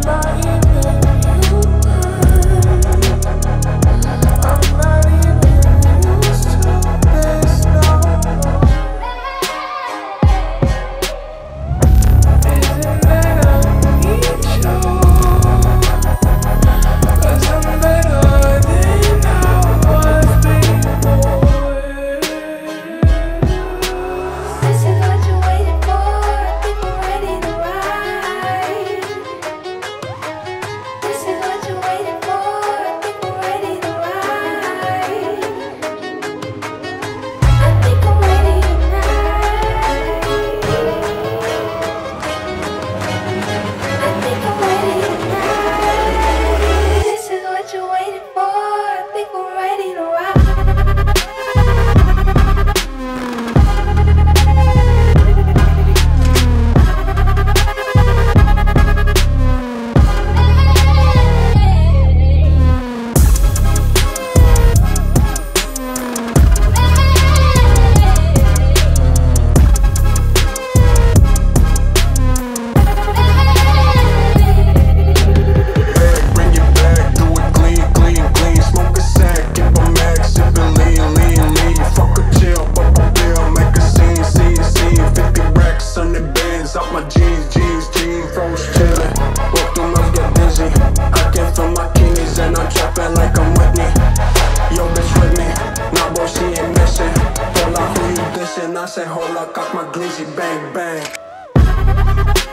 somebody I say, hold up, cock my glizzy, bang, bang.